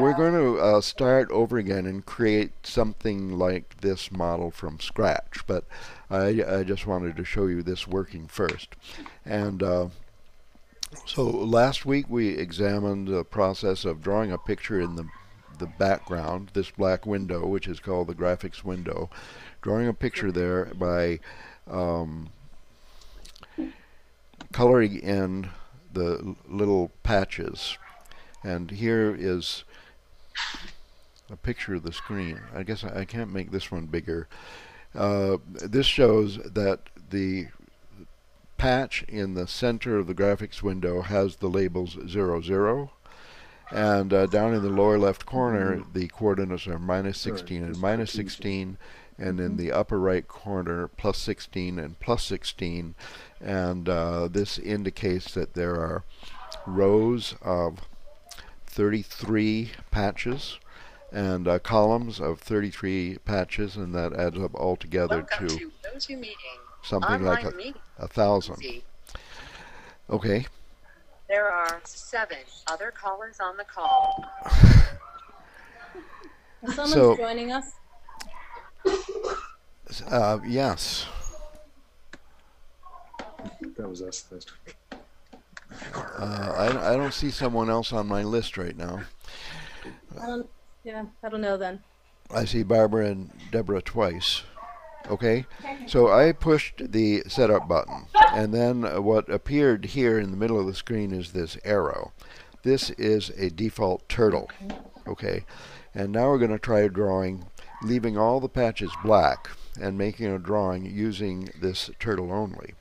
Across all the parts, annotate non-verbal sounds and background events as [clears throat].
we're going to uh, start over again and create something like this model from scratch. But I, I just wanted to show you this working first. And uh, so last week we examined the process of drawing a picture in the the background, this black window, which is called the graphics window, drawing a picture there by um, coloring in the little patches. And here is a picture of the screen. I guess I, I can't make this one bigger. Uh, this shows that the patch in the center of the graphics window has the labels 00, 0 and uh, down in the lower left corner, the coordinates are minus 16 and minus 16. And in the upper right corner, plus 16 and plus 16. And uh, this indicates that there are rows of 33 patches and uh, columns of 33 patches, and that adds up altogether Welcome to to GoToMeeting. something like a, meeting. a thousand. Okay. There are seven other callers on the call. [laughs] Someone's So- joining us. Uh, yes. That was us last week. Uh, I, I don't see someone else on my list right now. I don't. Yeah, I don't know then. I see Barbara and Deborah twice. Okay, so I pushed the setup button, and then what appeared here in the middle of the screen is this arrow. This is a default turtle. Okay, and now we're going to try drawing, leaving all the patches black and making a drawing using this turtle only.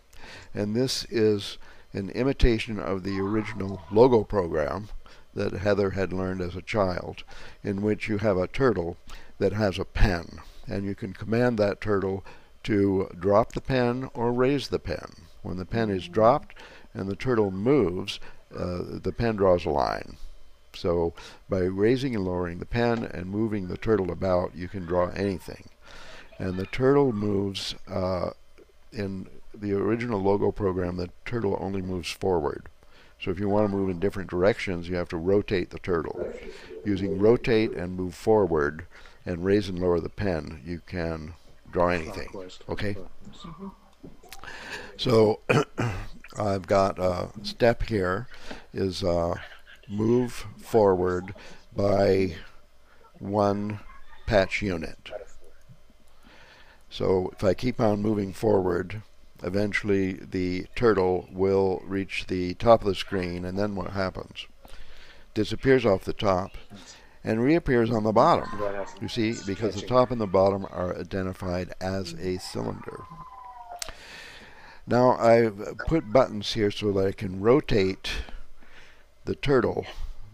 And this is an imitation of the original logo program that Heather had learned as a child, in which you have a turtle that has a pen, and you can command that turtle to drop the pen or raise the pen. When the pen is dropped and the turtle moves, uh, the pen draws a line. So by raising and lowering the pen and moving the turtle about, you can draw anything. And the turtle moves uh, in the original logo program, the turtle only moves forward. So if you want to move in different directions, you have to rotate the turtle. Using rotate and move forward and raise and lower the pen, you can draw anything. Okay. So [clears throat] I've got a step here is uh, move forward by one patch unit. So if I keep on moving forward, eventually the turtle will reach the top of the screen and then what happens? Disappears off the top and reappears on the bottom. You see, because the top and the bottom are identified as a cylinder. Now I've put buttons here so that I can rotate the turtle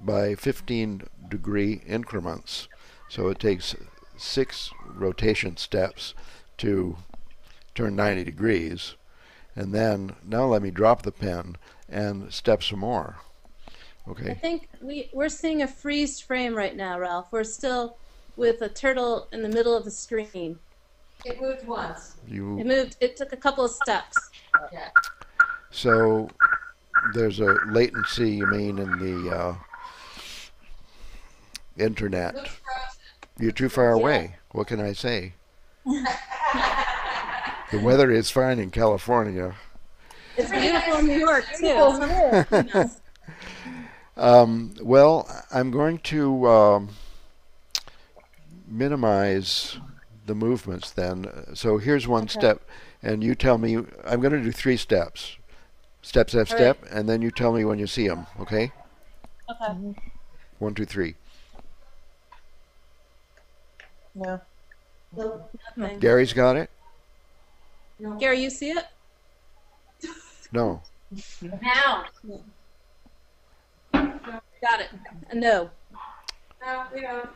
by 15 degree increments. So it takes six rotation steps to turn 90 degrees. And then now let me drop the pen and step some more. Okay. I think we we're seeing a freeze frame right now, Ralph. We're still with a turtle in the middle of the screen. It moved once. You, It moved. It took a couple of steps. Yeah. so there's a latency you mean in the uh, internet. You're too far away. What can I say? [laughs] the weather is fine in California. It's beautiful in New York too. Um, well, I'm going to um, minimize the movements then. So here's one Okay. step, and you tell me. I'm going to do three steps. Step, step, All step, and then you tell me when you see them. Okay? Okay. One, two, three. No. Nothing. Gary's got it. Gary, you see it? No. Now. Got it. No. No, we don't.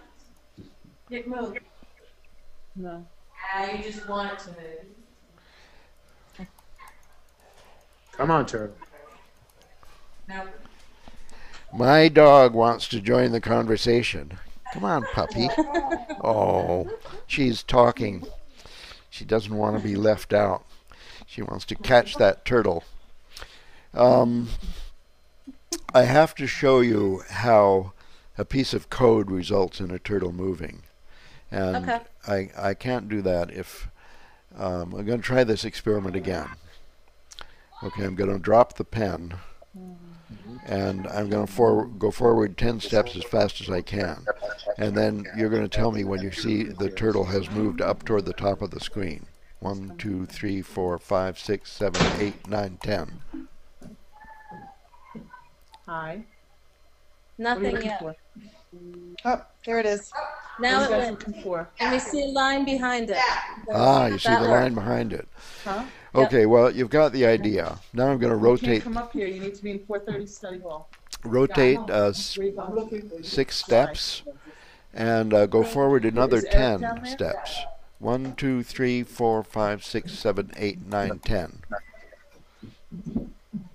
It moved. No. Ah, you just want it to move. Come on, turtle. No. My dog wants to join the conversation. Come on, puppy. [laughs] Oh, she's talking. She doesn't want to be left out. She wants to catch that turtle. Um, I have to show you how a piece of code results in a turtle moving. And Okay. I, I can't do that if um, I'm going to try this experiment again. Okay, I'm going to drop the pen and I'm going to for, go forward 10 steps as fast as I can. And then you're going to tell me when you see the turtle has moved up toward the top of the screen. One, two, three, four, five, six, seven, eight, nine, ten. Hi. What are you Nothing yet. for? Oh, there it is. Now it are you guys went. looking for? And we see a line behind it. Ah, you see the line behind it. Huh? Yep. Okay, well, you've got the idea. Now I'm going to You can't rotate come up here. You need to be in 430 study hall. rotate uh, s- Where you going? six steps and uh, go forward another 10 steps. One, two, three, four, five, six, seven, eight, nine, ten.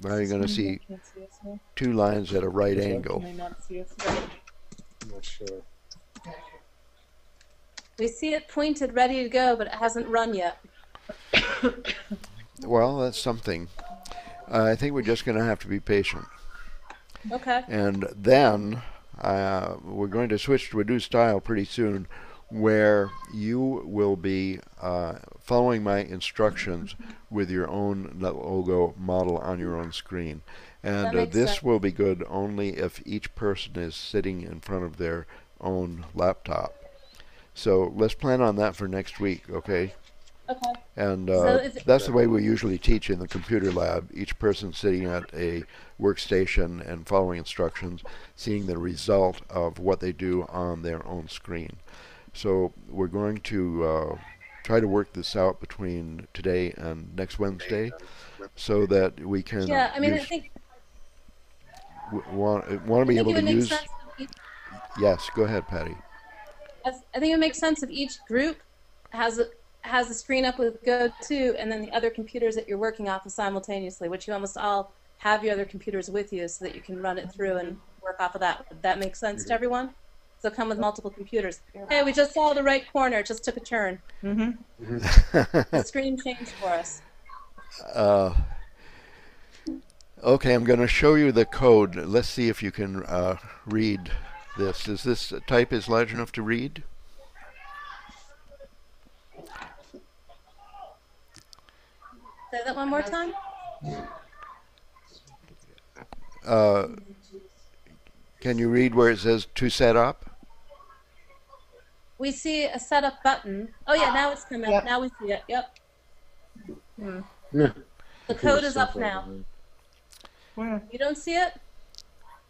Now you're going to see Can't see us now. two lines at a right angle. they not see us? I'm not sure. We see it pointed, ready to go, but it hasn't run yet. [coughs] Well, that's something. Uh, I think we're just going to have to be patient. Okay. And then uh, we're going to switch to a new style pretty soon where you will be uh, following my instructions with your own logo model on your own screen. And uh, this sense. will be good only if each person is sitting in front of their own laptop. So let's plan on that for next week, okay? Okay. And So uh, is that's the way we usually teach in the computer lab. Each person sitting at a workstation and following instructions, seeing the result of what they do on their own screen. So we're going to uh, try to work this out between today and next Wednesday, so that we can. Yeah, I mean, I think, want want to be able to make use. Yes, go ahead, Patty. I think it makes sense if each group has a has a screen up with GoTo, and then the other computers that you're working off of simultaneously, which you almost all have your other computers with you, so that you can run it through and work off of that. Would that make sense to everyone? So come with multiple computers. Hey, we just saw the right corner. It just took a turn. Mm-hmm. The screen changed for us. Uh, okay, I'm going to show you the code. Let's see if you can uh, read this. Is this type is large enough to read? Say that one more time. Uh, can you read where it says to set up? We see a setup button. Oh yeah, now it's come up. Yep. Now we see it. Yep. Yeah. The code is up now. Where? You don't see it?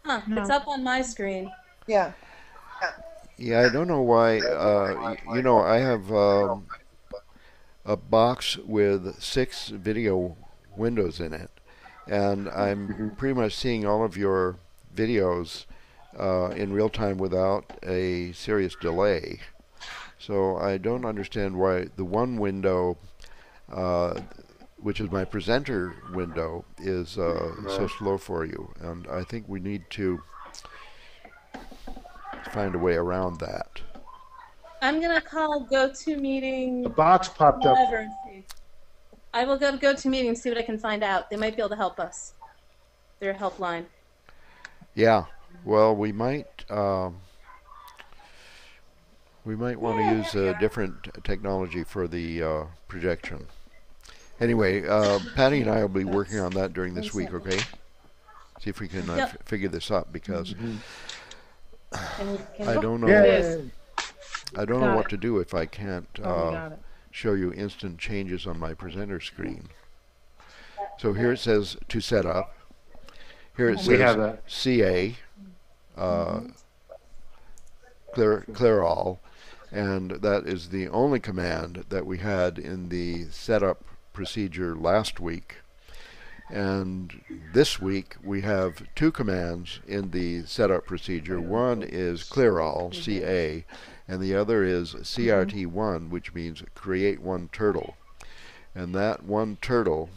Huh? No. It's up on my screen. Yeah. Yeah, I don't know why. Uh, you know, I have um, a box with six video windows in it, and I'm pretty much seeing all of your videos uh, in real time without a serious delay. So I don't understand why the one window, uh, which is my presenter window, is uh, so slow for you, and I think we need to find a way around that. I'm gonna call go GoToMeeting A box popped up. whatever and see. I will go to GoToMeeting and see what I can find out. They might be able to help us. Their helpline. Yeah. Well, we might um, we might want to use a different technology for the uh, projection. Anyway, uh, Patty and I will be working on that during this week. Okay. See if we can uh, Yep. f- figure this out because Can we, can I don't know Yeah. Yes. I don't know what it. to do if I can't Oh, uh, show you instant changes on my presenter screen. So here it says to set up. Here it We says have that. CA, uh, clear, clear all, and that is the only command that we had in the setup procedure last week. And this week we have two commands in the setup procedure. One is clear all, CA, and the other is CRT1, which means create one turtle. And that one turtle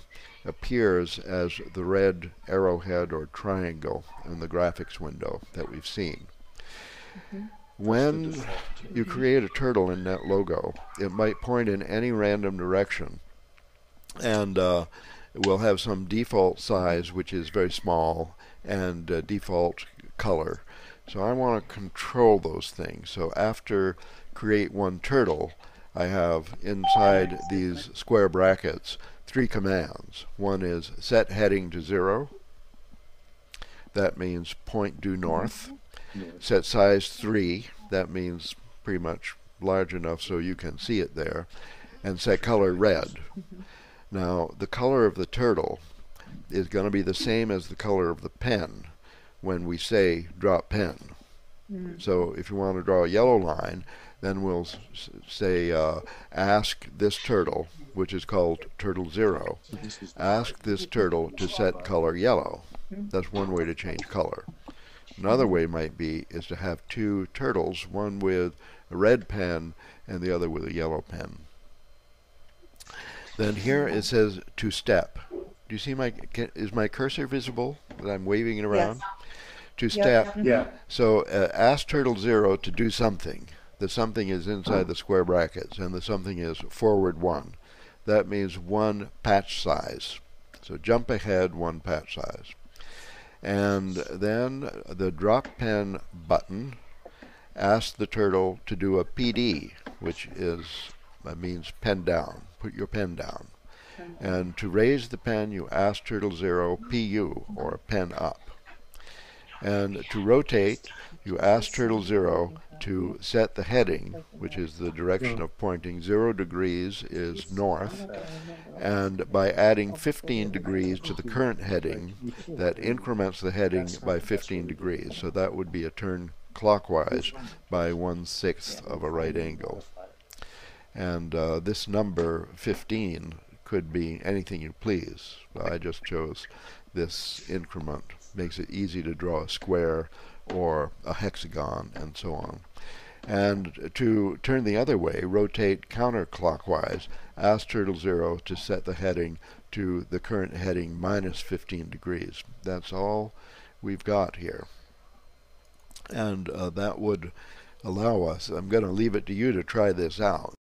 appears as the red arrowhead or triangle in the graphics window that we've seen. When you create a turtle in NetLogo, it might point in any random direction, and uh, it will have some default size, which is very small, and uh, default color. So I want to control those things. So after create one turtle, I have inside these square brackets three commands. One is set heading to zero. That means point due north. Set size three. That means pretty much large enough so you can see it there. And set color red. Now the color of the turtle is going to be the same as the color of the pen when we say drop pen. So if you want to draw a yellow line, then we'll say uh, ask this turtle, which is called turtle zero, ask this turtle to set color yellow. That's one way to change color. Another way might be is to have two turtles, one with a red pen and the other with a yellow pen. Then here it says to step. Do you see my can, is my cursor visible that I'm waving it around? To step. Yeah. So uh, ask turtle zero to do something. The something is inside the square brackets, and the something is forward one. That means one patch size. So jump ahead one patch size. And then the drop pen button asks the turtle to do a PD, which is that means pen down. Put your pen down. And to raise the pen, you ask turtle zero PU or pen up. And to rotate, you ask turtle zero to set the heading, which is the direction of pointing. Zero degrees is north. And by adding 15 degrees to the current heading, that increments the heading by 15 degrees. So that would be a turn clockwise by one sixth of a right angle. And uh, this number 15 could be anything you please. I just chose this increment. Makes it easy to draw a square or a hexagon and so on. And to turn the other way, rotate counterclockwise, ask turtle zero to set the heading to the current heading minus 15 degrees. That's all we've got here. And uh, that would allow us, I'm going to leave it to you to try this out.